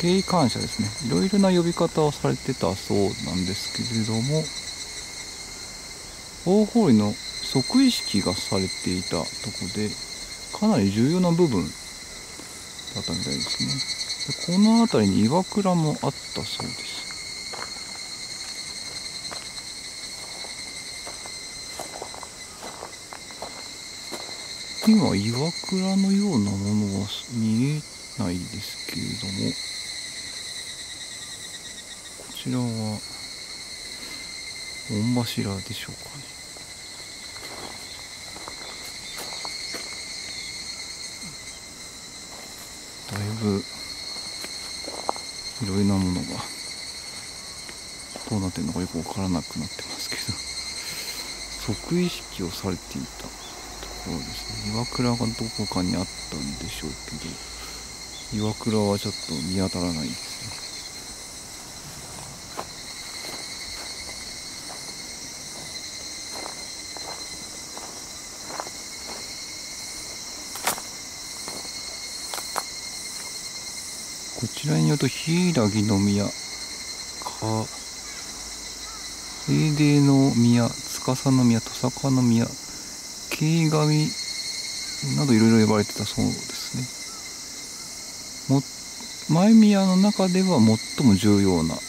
敬意感謝ですね。いろいろな呼び方をされてたそうなんですけれども大堀の即位式がされていたとこでかなり重要な部分だったみたいですね。でこの辺りに岩倉もあったそうです。今岩倉のようなものは見えないですけれどもちらは御柱でしょうかねだいぶいろいろなものがどうなってるのかよくわからなくなってますけど即位式をされていたところですね。岩倉がどこかにあったんでしょうけど岩倉はちょっと見当たらない。こちらによると柊宮。か平帝の宮司の宮土佐宮慶神などいろいろ呼ばれてたそうですね。も前宮の中では最も重要なとこ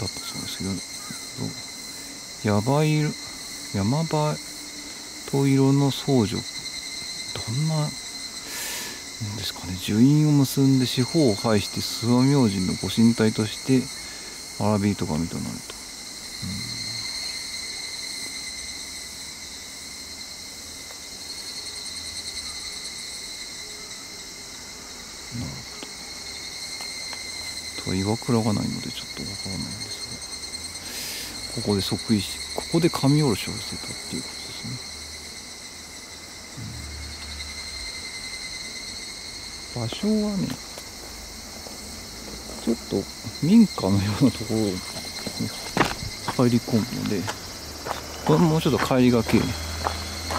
ろだったそうですけど、やばい、山場と色の僧侶、どんな、ですかね、樹院を結んで四方を排して諏訪明神のご神体として、アラビート神となると。うんなるほど。と岩倉がないのでちょっとわからないんですが、ここで即位し、ここで神下ろしをしてたっていうことですね。うん、場所はね、ちょっと民家のようなところに入り込むので、これもうちょっと帰りがけ、こ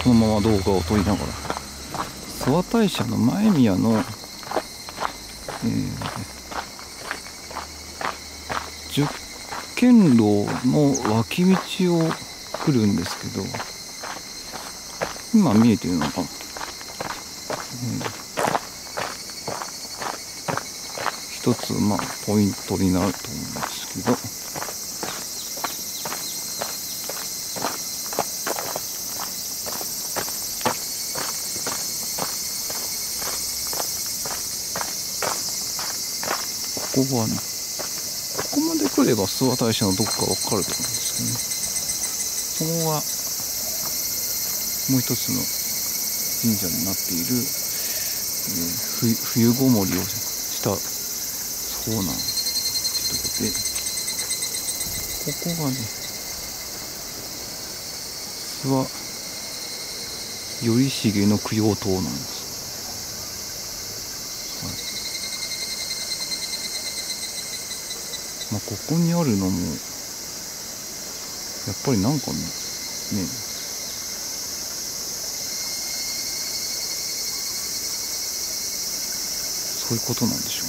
のまま動画を撮りながら、諏訪大社の前宮のえー、十軒路の脇道を来るんですけど今見えてるのが、えー、一つまあポイントになると思うんですけどここはね、ここまで来れば諏訪大社のどこかわかると思うんですけどね。ここが、もう一つの神社になっている、えー、冬ごもりをしたそうなんってとこで、ここがね、諏訪頼重の供養塔なんです。はい。まあ、ここにあるのも、やっぱりなんかねね、そういうことなんでしょう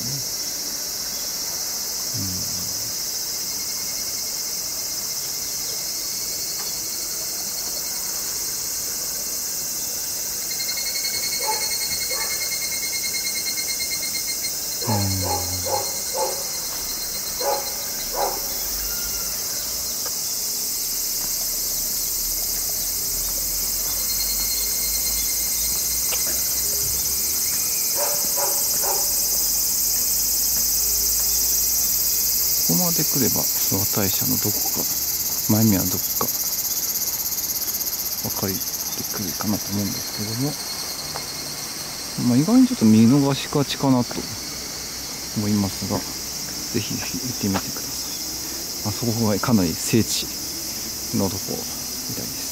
ここまで来れば諏訪大社のどこか前見はどこか分かりてくるかなと思うんですけども、まあ、意外にちょっと見逃しがちかなと思いますが是非行ってみてください。あそこがかなり聖地のとこみたいです。